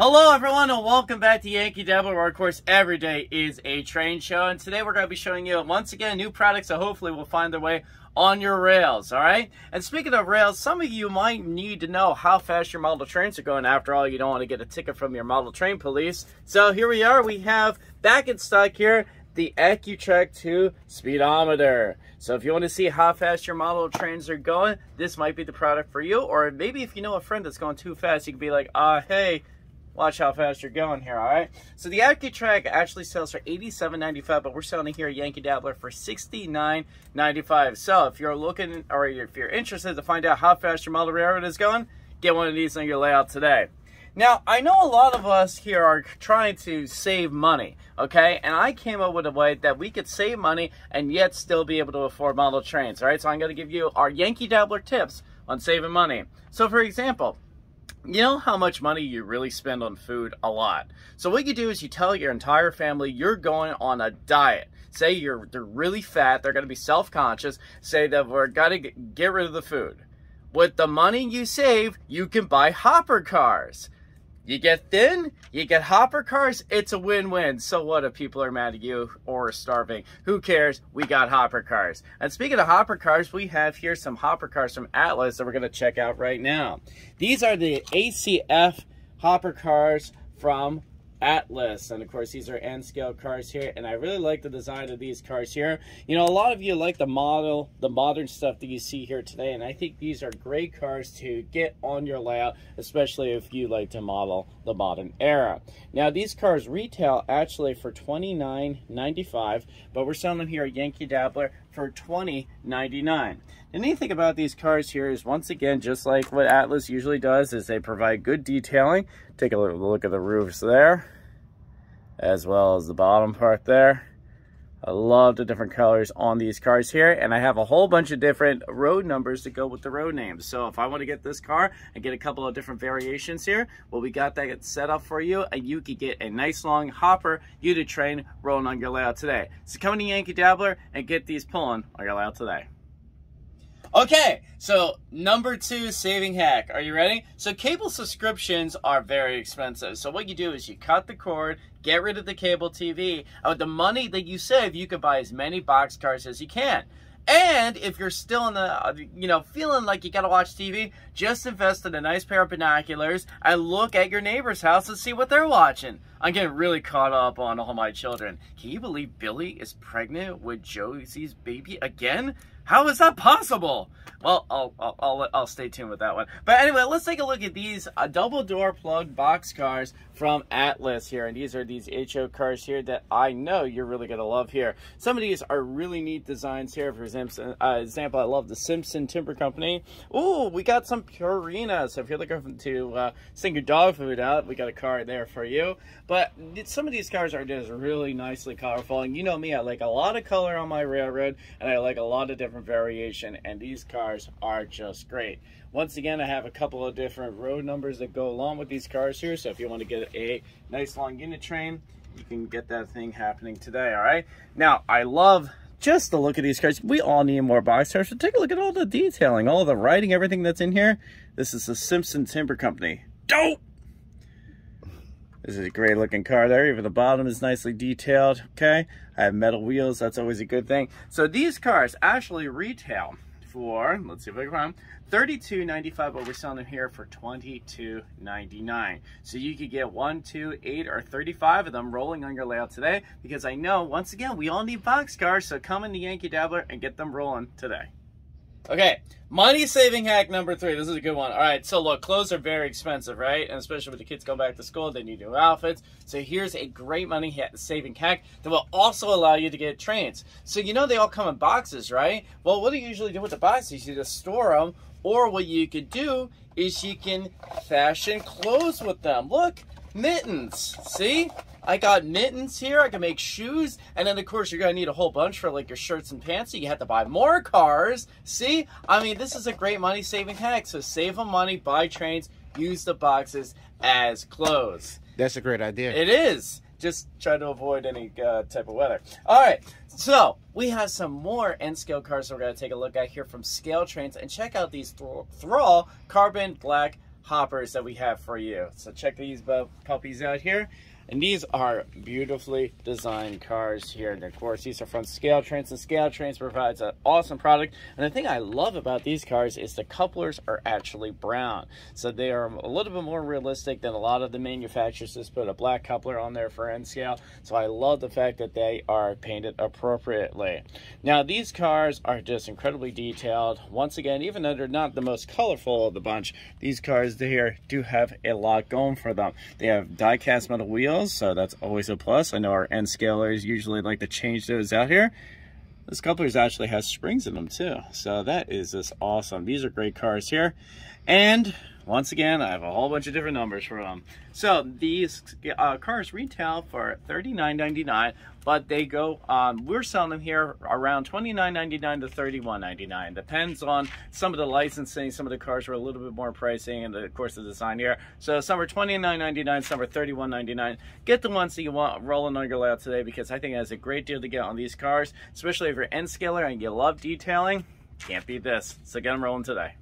Hello everyone and welcome back to Yankee Dabbler where of course every day is a train show and today we're going to be showing you once again new products that hopefully will find their way on your rails, alright? And speaking of rails, some of you might need to know how fast your model trains are going. After all, you don't want to get a ticket from your model train police. So here we are, we have back in stock here the Accutrack 2 speedometer. So if you want to see how fast your model trains are going, this might be the product for you. Or maybe if you know a friend that's going too fast, you can be like, ah, uh, hey, Watch how fast you're going here, all right? So the Accutrack actually sells for $87.95, but we're selling it here at Yankee Dabbler for $69.95. So if you're looking or if you're interested to find out how fast your model railroad is going, get one of these on your layout today. Now, I know a lot of us here are trying to save money, okay? And I came up with a way that we could save money and yet still be able to afford model trains, all right? So I'm going to give you our Yankee Dabbler tips on saving money. So for example, you know how much money you really spend on food? A lot. So what you do is you tell your entire family you're going on a diet. Say you're they're really fat, they're going to be self-conscious. Say that we're going to get rid of the food. With the money you save, you can buy hopper cars. You get thin, you get hopper cars, it's a win-win. So what if people are mad at you or starving? Who cares? We got hopper cars. And speaking of hopper cars, we have here some hopper cars from Atlas that we're to check out right now. These are the ACF hopper cars from Atlas. And of course, these are N-scale cars here. And I really like the design of these cars here. You know, a lot of you like the model, the modern stuff that you see here today. And I think these are great cars to get on your layout, especially if you like to model the modern era. Now, these cars retail actually for $29.95, but we're selling them here at Yankee Dabbler for $20.99. The neat thing about these cars here is once again, just like what Atlas usually does, is they provide good detailing. Take a look at the roofs there, as well as the bottom part there. I love the different colors on these cars here, and I have a whole bunch of different road numbers to go with the road names. So if I want to get this car and get a couple of different variations here, well, we got that set up for you, and you could get a nice long hopper unit train rolling on your layout today. So come to Yankee Dabbler and get these pulling on your layout today. Okay, so number two saving hack. Are you ready? So cable subscriptions are very expensive. So what you do is you cut the cord, get rid of the cable TV, and with uh, the money that you save, you can buy as many box cars as you can. And if you're still in the, uh, you know, feeling like you gotta watch TV, just invest in a nice pair of binoculars and look at your neighbor's house and see what they're watching. I'm getting really caught up on all my children. Can you believe Billy is pregnant with Josie's baby again? How is that possible? Well, I'll, I'll, I'll, I'll, stay tuned with that one. But anyway, let's take a look at these uh, double door plug box cars from Atlas here. And these are these HO cars here that I know you're really going to love here. Some of these are really neat designs here. For example, uh, example I love the Simpson Timber Company. Ooh, we got some Purina. So if you're looking to uh, sing your dog food out, we got a car there for you. But some of these cars are just really nicely colorful. And you know me, I like a lot of color on my railroad. And I like a lot of different variation and these cars are just great. Once again, I have a couple of different road numbers that go along with these cars here. So if you want to get a nice long unit train, you can get that thing happening today, all right? Now, I love just the look of these cars. We all need more box cars, so take a look at all the detailing, all the writing, everything that's in here. This is the Simpson Timber Company. Dope! This is a great looking car there. Even the bottom is nicely detailed. Okay. I have metal wheels. That's always a good thing. So these cars actually retail for, let's see if I can find $32.95, but we're selling them here for $22.99. So you could get one, two, eight, or 35 of them rolling on your layout today because I know, once again, we all need box cars, so come in the Yankee Dabbler and get them rolling today. Okay, money saving hack number three. This is a good one. All right, so look, clothes are very expensive, right? And especially when the kids go back to school, they need new outfits. So here's a great money saving hack that will also allow you to get trains. So you know they all come in boxes, right? Well, what do you usually do with the boxes? You just store them, or what you could do is you can fashion clothes with them. Look, mittens. See? I got mittens here. I can make shoes. And then, of course, you're going to need a whole bunch for, like, your shirts and pants. So you have to buy more cars. See? I mean, this is a great money-saving hack. So save on money, buy trains, use the boxes as clothes. That's a great idea. It is. Just try to avoid any uh, type of weather. All right. So we have some more N-scale cars we're going to take a look at here from Scale Trains. And check out these Thrall Carbon Black hoppers that we have for you. So check these puppies out here. And these are beautifully designed cars here. And of course, these are from Scale Trains, and Scale Trains provides an awesome product. And the thing I love about these cars is the couplers are actually brown. So they are a little bit more realistic than a lot of the manufacturers just put a black coupler on there for N scale. So I love the fact that they are painted appropriately. Now, these cars are just incredibly detailed. Once again, even though they're not the most colorful of the bunch, these cars here do have a lot going for them. They have die-cast metal wheels so that's always a plus. I know our N scalers usually like to change those out here. This couplers actually has springs in them too, so that is just awesome. These are great cars here. And once again, I have a whole bunch of different numbers for them. So these uh, cars retail for $39.99, but they go, um, we're selling them here around $29.99 to $31.99. Depends on some of the licensing. Some of the cars are a little bit more pricing and of course the design here. So some are $29.99, some are $31.99. Get the ones that you want rolling on your layout today because I think that's a great deal to get on these cars, especially if you're N scaler and you love detailing. Can't beat this. So get them rolling today.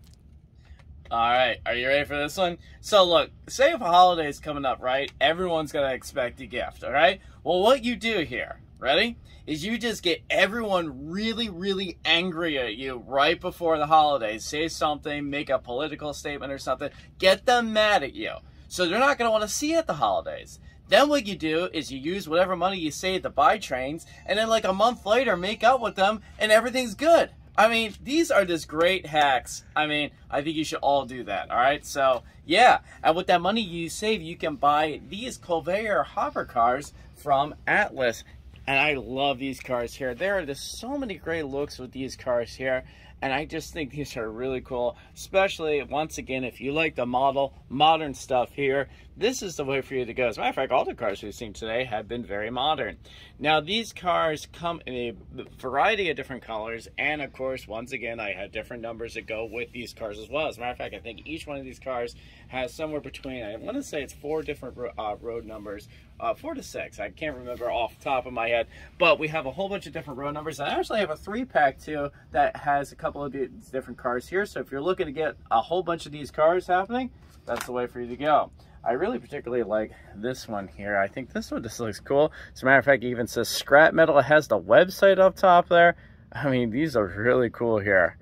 All right, are you ready for this one? So look, say if a holiday is coming up, right? Everyone's gonna expect a gift, all right? Well, what you do here, ready? Is you just get everyone really, really angry at you right before the holidays. Say something, make a political statement or something. Get them mad at you. So they're not gonna wanna see you at the holidays. Then what you do is you use whatever money you save to buy trains, and then like a month later, make up with them, and everything's good. I mean, these are just great hacks. I mean, I think you should all do that, all right? So, yeah, and with that money you save, you can buy these Coalveyor hopper cars from Atlas. And I love these cars here. There are just so many great looks with these cars here. And I just think these are really cool, especially once again, if you like the model, modern stuff here, this is the way for you to go. As a matter of fact, all the cars we've seen today have been very modern. Now, these cars come in a variety of different colors, and of course, once again, I have different numbers that go with these cars as well. As a matter of fact, I think each one of these cars has somewhere between, I want to say it's four different uh, road numbers, uh, four to six. I can't remember off the top of my head, but we have a whole bunch of different road numbers. I actually have a three pack too that has a couple of different cars here. So if you're looking to get a whole bunch of these cars happening, that's the way for you to go. I really particularly like this one here. I think this one just looks cool. As a matter of fact, it even says scrap metal. It has the website up top there. I mean, these are really cool here.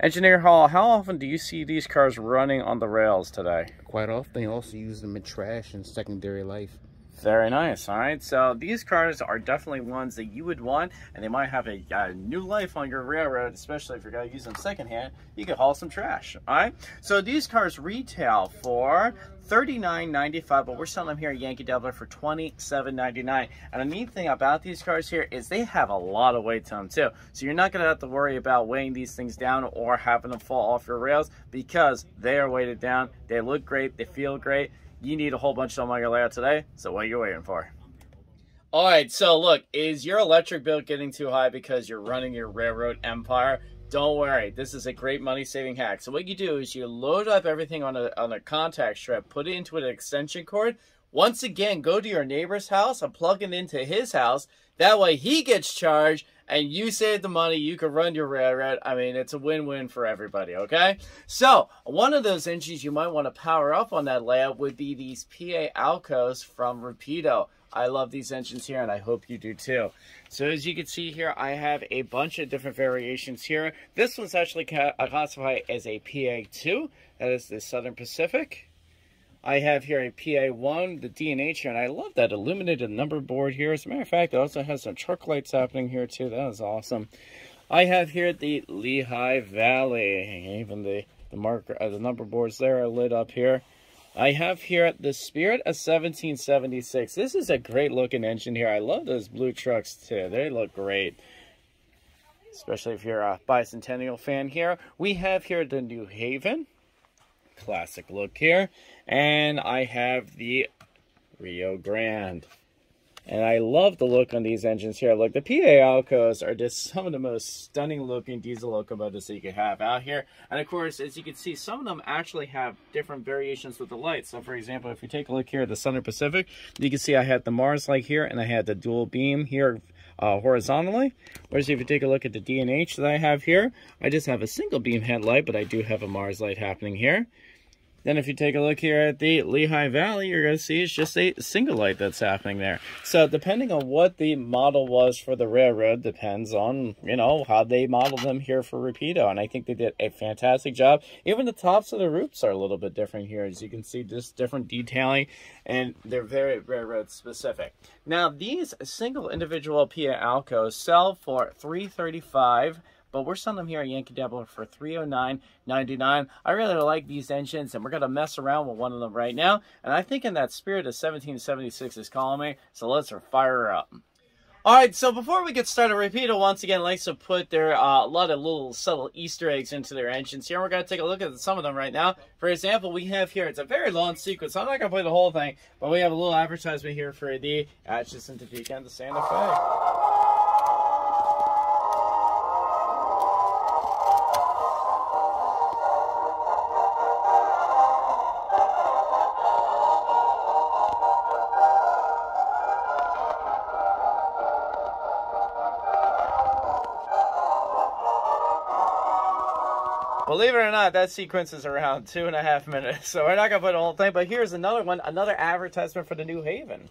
Engineer Hall, how often do you see these cars running on the rails today? Quite often. They also use them in trash and secondary life. Very nice. All right. So these cars are definitely ones that you would want, and they might have a, a new life on your railroad, especially if you're going to use them secondhand. You could haul some trash. All right. So these cars retail for $39.95, but we're selling them here at Yankee Dabbler for $27.99. And the neat thing about these cars here is they have a lot of weight to them too. So you're not going to have to worry about weighing these things down or having them fall off your rails because they are weighted down. They look great. They feel great you need a whole bunch of them on your layout today. So what are you waiting for? All right, so look, is your electric bill getting too high because you're running your railroad empire? Don't worry, this is a great money saving hack. So what you do is you load up everything on a, on a contact strip, put it into an extension cord. Once again, go to your neighbor's house and plug it into his house. That way he gets charged and you save the money, you can run your railroad. I mean, it's a win-win for everybody, okay? So, one of those engines you might want to power up on that layout would be these PA Alcos from Rapido. I love these engines here, and I hope you do too. So as you can see here, I have a bunch of different variations here. This one's actually uh, classified as a PA2. That is the Southern Pacific. I have here a PA1, the D&H here, and I love that illuminated number board here. As a matter of fact, it also has some truck lights happening here too. That is awesome. I have here the Lehigh Valley. Even the, the marker, uh, the number boards there are lit up here. I have here at the Spirit of 1776. This is a great looking engine here. I love those blue trucks too. They look great. Especially if you're a bicentennial fan here. We have here the New Haven classic look here. And I have the Rio Grande. And I love the look on these engines here. Look, the PA Alcos are just some of the most stunning looking diesel locomotives that you could have out here. And of course, as you can see, some of them actually have different variations with the lights. So for example, if you take a look here at the Southern Pacific, you can see I had the Mars light here and I had the dual beam here uh, horizontally. Whereas if you take a look at the D&H that I have here, I just have a single beam headlight, but I do have a Mars light happening here. Then if you take a look here at the Lehigh Valley, you're going to see it's just a single light that's happening there. So depending on what the model was for the railroad depends on, you know, how they modeled them here for Rapido. And I think they did a fantastic job. Even the tops of the roofs are a little bit different here. As you can see, just different detailing and they're very railroad specific. Now these single individual PA Alcos sell for 335 but we're selling them here at Yankee Dabbler for $309.99. I really like these engines, and we're going to mess around with one of them right now. And I think in that spirit of 1776 is calling me, so let's fire her up. All right, so before we get started, Rapido once again likes to put their uh, a lot of little subtle Easter eggs into their engines here. We're going to take a look at some of them right now. For example, we have here, it's a very long sequence. I'm not going to play the whole thing, but we have a little advertisement here for the Atchison Topeka and the Santa Fe. Believe it or not, that sequence is around two and a half minutes, so we're not going to put the whole thing. But here's another one, another advertisement for the New Haven.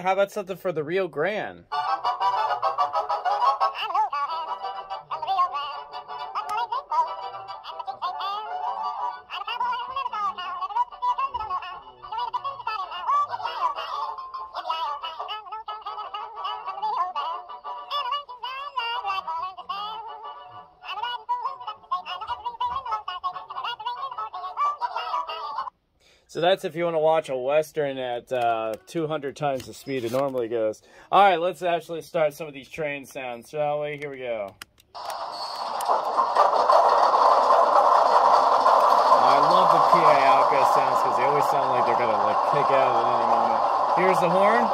How about something for the Rio Grande? So that's if you want to watch a Western at uh, 200 times the speed it normally goes. All right, let's actually start some of these train sounds, shall we? Here we go. I love the PA Alco sounds because they always sound like they're going to like kick out at any moment. Here's the horn.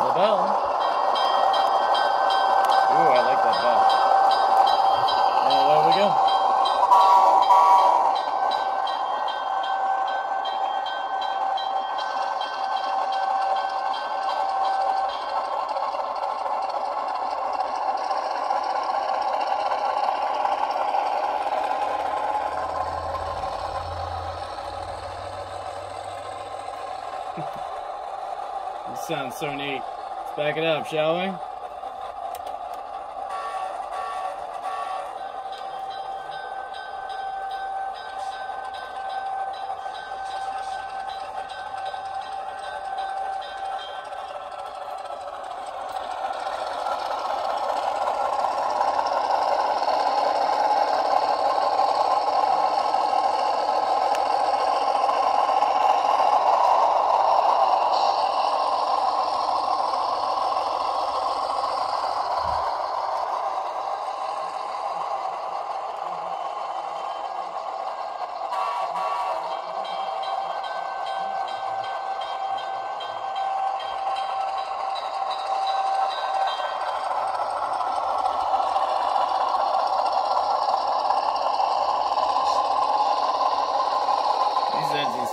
The bell. Ooh, I like that bell. And there we go. This sounds so neat. Let's back it up, shall we?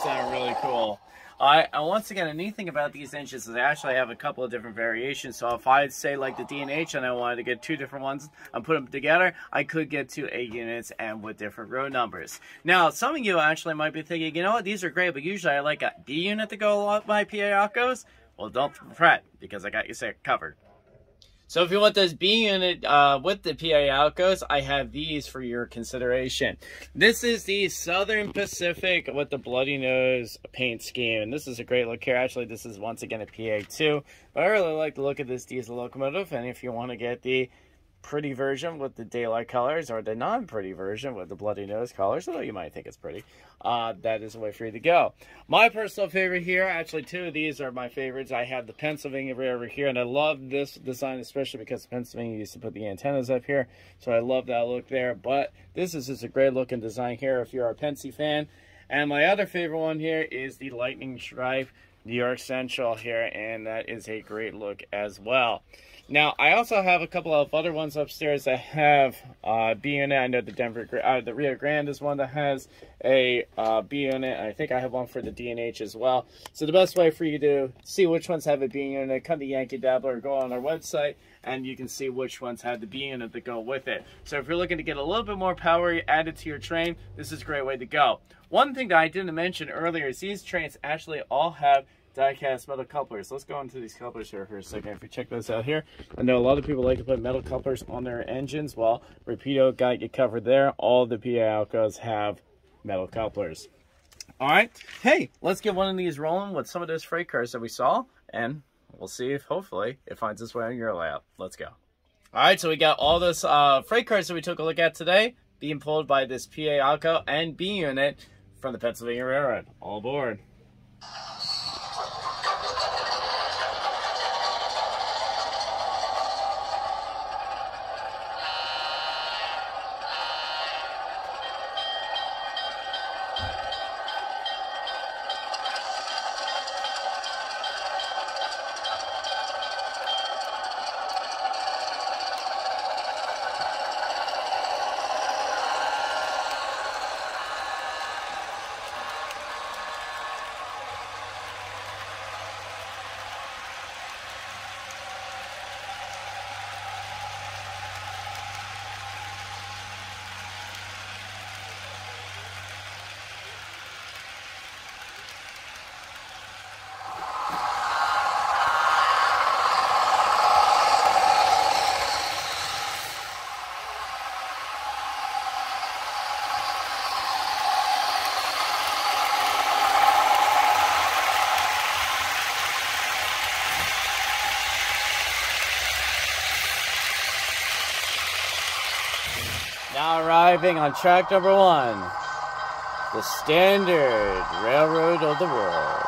sound really cool. I, uh, once again, a neat thing about these engines is I actually have a couple of different variations. So if I'd say like the D&H and I wanted to get two different ones and put them together, I could get two A units and with different row numbers. Now, some of you actually might be thinking, you know what, these are great, but usually I like a B unit to go along with my PA. Well, don't fret, because I got you covered. So if you want this B unit uh, with the PA Alcos, I have these for your consideration. This is the Southern Pacific with the Bloody Nose paint scheme. And this is a great look here. Actually, this is once again a PA2. But I really like the look of this diesel locomotive. And if you want to get the pretty version with the daylight colors or the non-pretty version with the bloody nose colors, although you might think it's pretty, uh, that is the way for you to go. My personal favorite here, actually two of these are my favorites. I have the Pennsylvania over here, and I love this design, especially because Pennsylvania used to put the antennas up here, so I love that look there. But this is just a great looking design here if you're a Pennsy fan. And my other favorite one here is the Lightning Stripe New York Central here, and that is a great look as well. Now, I also have a couple of other ones upstairs that have uh, B in it. I know the Denver, uh, the Rio Grande is one that has a uh, B in it. I think I have one for the D&H as well. So the best way for you to see which ones have a B in it, come to Yankee Dabbler or go on our website and you can see which ones have the B in it that go with it. So if you're looking to get a little bit more power added to your train, this is a great way to go. One thing that I didn't mention earlier is these trains actually all have die-cast metal couplers. Let's go into these couplers here for a second. If you check those out here, I know a lot of people like to put metal couplers on their engines. Well, Rapido got you covered there. All the PA Alcos have metal couplers. All right. Hey, let's get one of these rolling with some of those freight cars that we saw, and we'll see if hopefully it finds its way on your layout. Let's go. All right, so we got all this uh, freight cars that we took a look at today being pulled by this PA Alco and B unit from the Pennsylvania Railroad. All aboard. Now arriving on track number one, the standard railroad of the world.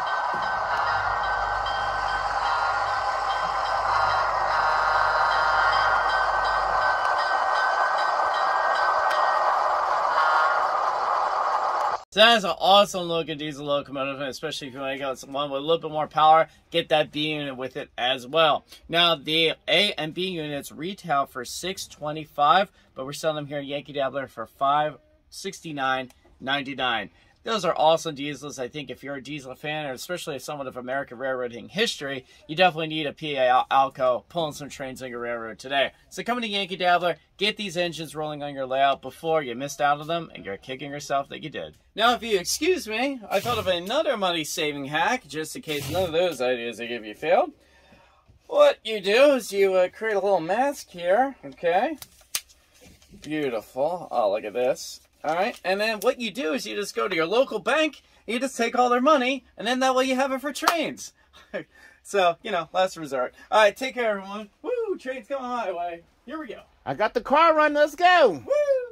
So that's an awesome looking diesel locomotive, especially if you want to get one with a little bit more power, get that B unit with it as well. Now the A and B units retail for six twenty five, but we're selling them here at Yankee Dabbler for five sixty nine ninety nine. Those are awesome diesels. I think if you're a diesel fan, or especially someone of American railroading history, you definitely need a PA Alco pulling some trains on your railroad today. So come to Yankee Dabbler, get these engines rolling on your layout before you missed out on them, and you're kicking yourself that you did. Now, if you excuse me, I thought of another money-saving hack, just in case none of those ideas I give you failed. What you do is you uh, create a little mask here, okay? Beautiful. Oh, look at this. All right, and then what you do is you just go to your local bank, you just take all their money, and then that way you have it for trains. so, you know, last resort. All right, take care, everyone. Woo, trains coming my way. Here we go. I got the car run. Let's go. Woo!